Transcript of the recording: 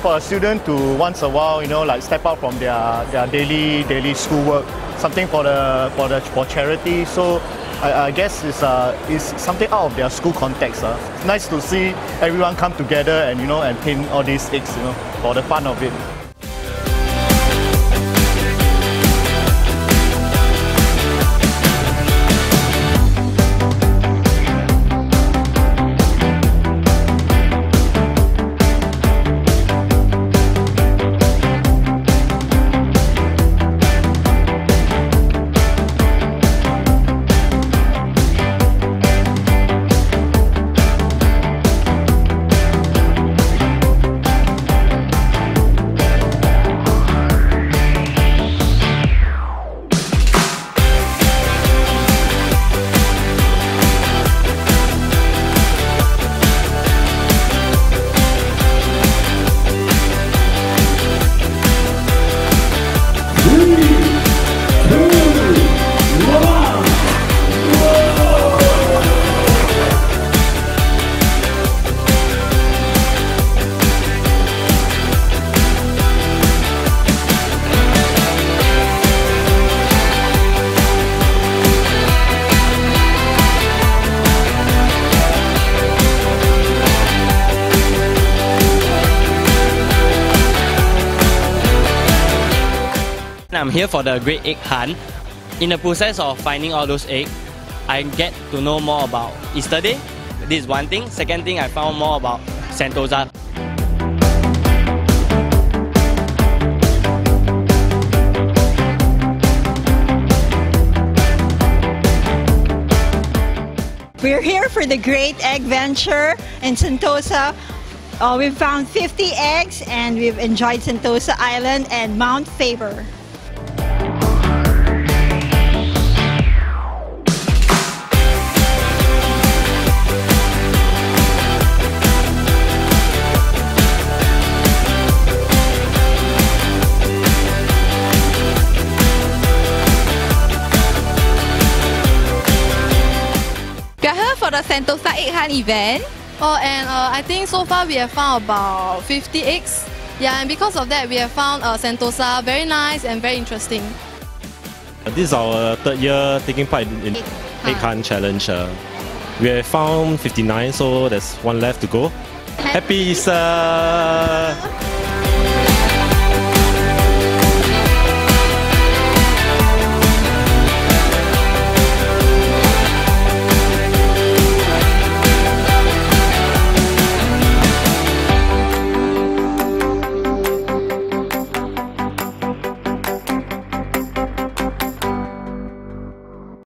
for a student to once a while, you know, like step out from their, their daily daily schoolwork, something for the for the for charity. So I, I guess it's uh, it's something out of their school context. Uh. It's nice to see everyone come together and you know and paint all these eggs, you know, for the fun of it. I'm here for the Great Egg Hunt. In the process of finding all those eggs, I get to know more about Easter Day. This is one thing. Second thing, I found more about Sentosa. We're here for the Great Egg Venture in Sentosa. Uh, we've found 50 eggs and we've enjoyed Sentosa Island and Mount Faber. For the Sentosa Egg Hunt event. Oh, and uh, I think so far we have found about 50 eggs. Yeah, and because of that, we have found uh, Sentosa very nice and very interesting. This is our third year taking part in Egg, Egg Hunt Challenge. Uh, we have found 59, so there's one left to go. Happy Easter!